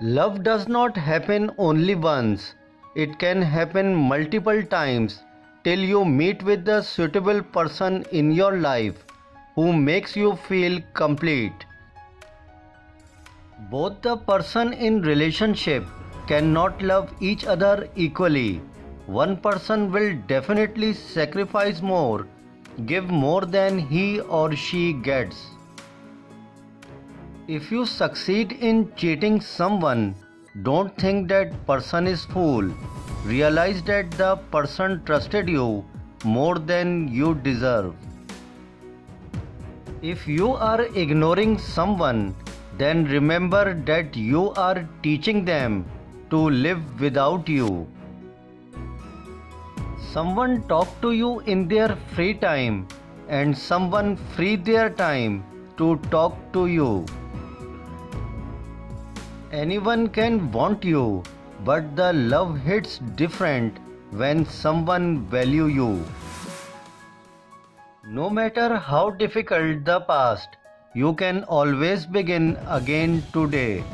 Love does not happen only once. It can happen multiple times till you meet with the suitable person in your life who makes you feel complete. Both the person in relationship cannot love each other equally. One person will definitely sacrifice more, give more than he or she gets. If you succeed in cheating someone, don't think that person is fool. Realize that the person trusted you more than you deserve. If you are ignoring someone, then remember that you are teaching them to live without you. Someone talk to you in their free time and someone free their time to talk to you. Anyone can want you, but the love hits different when someone value you. No matter how difficult the past, you can always begin again today.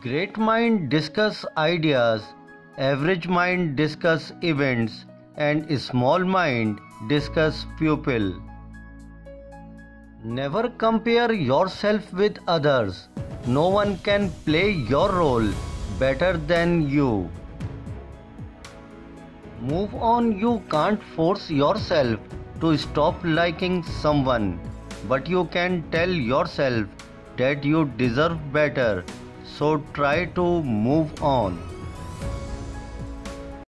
Great mind discuss ideas, average mind discuss events, and small mind discuss pupil. Never compare yourself with others. No one can play your role better than you. Move on, you can't force yourself to stop liking someone, but you can tell yourself that you deserve better, so try to move on.